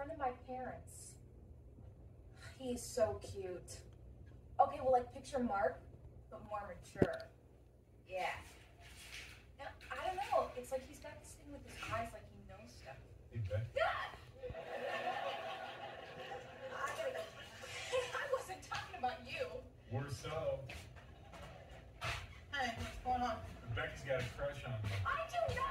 front of my parents. He's so cute. Okay, well, like picture Mark, but more mature. Yeah. Now, I don't know. It's like he's got this thing with his eyes, like he knows stuff. Okay. I, I wasn't talking about you. Worse so. Hey, what's going on? Becky's got a crush on me. I do not.